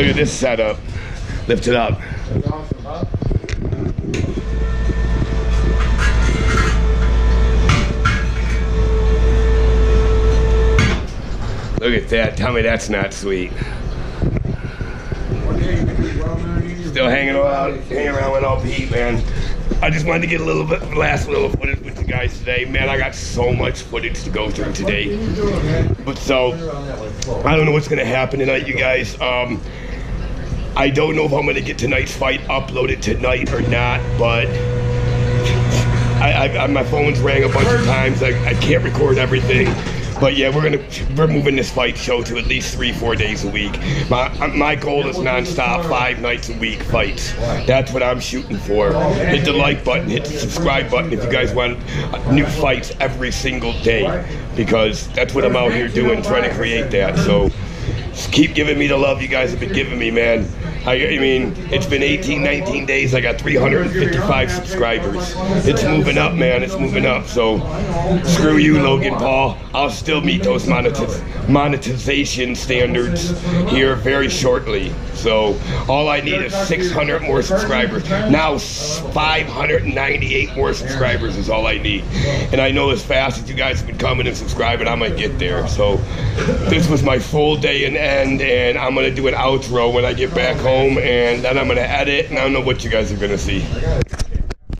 Look at this setup. Lift it up. Look at that. Tell me that's not sweet. Still hanging around, hanging around with old Pete, man. I just wanted to get a little bit last little footage with you guys today. Man, I got so much footage to go through today. But so I don't know what's gonna happen tonight, you guys. Um, I don't know if I'm gonna get tonight's fight uploaded tonight or not, but I, I, my phone's rang a bunch of times. I, I can't record everything. But yeah, we're gonna we're moving this fight show to at least three four days a week. My my goal is nonstop five nights a week fights. That's what I'm shooting for. Hit the like button, hit the subscribe button if you guys want new fights every single day, because that's what I'm out here doing, trying to create that. So keep giving me the love you guys have been giving me, man. I, I, mean, it's been 18, 19 days. I got 355 subscribers. It's moving up, man. It's moving up. So screw you, Logan Paul. I'll still meet those monetiz monetization standards here very shortly. So all I need is 600 more subscribers. Now 598 more subscribers is all I need. And I know as fast as you guys have been coming and subscribing, I might get there. So this was my full day and end, and I'm gonna do an outro when I get back home, and then I'm gonna edit, and I don't know what you guys are gonna see.